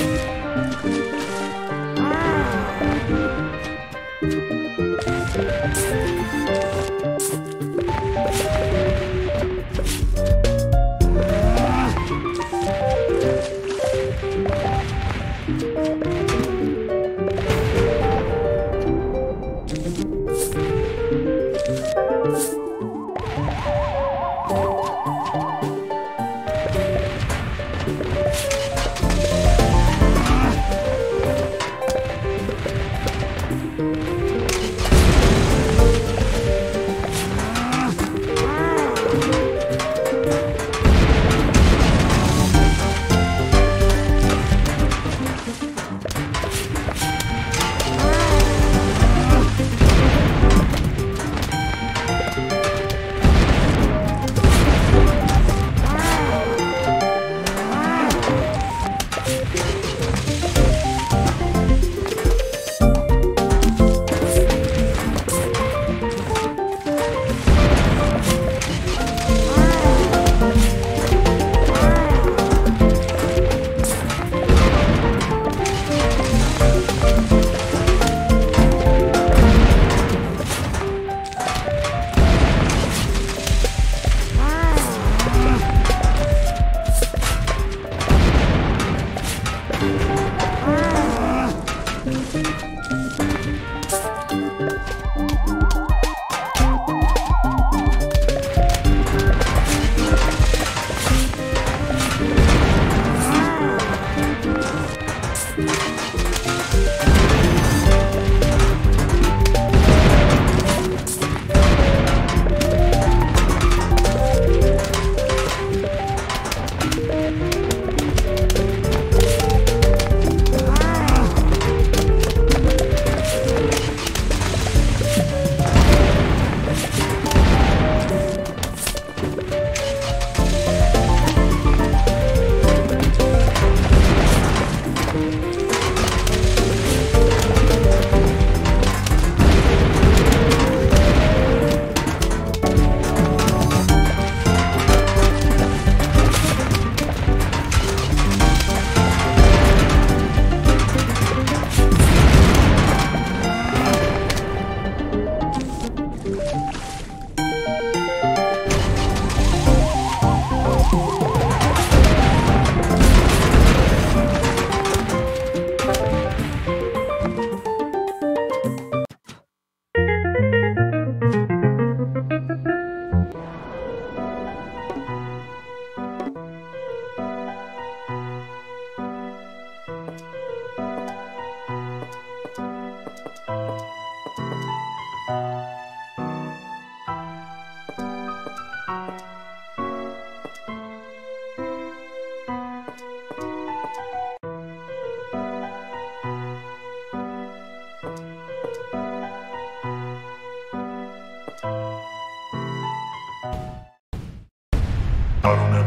I don't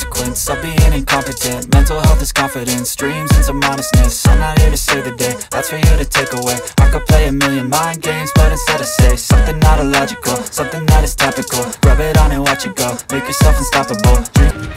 consequence of being incompetent. Mental health is confidence, dreams and some modestness. I'm not here to save the day, that's for you to take away. I could play a million mind games, but instead I say Something not illogical, something that is topical. Rub it on and watch it go, make yourself unstoppable. Dream.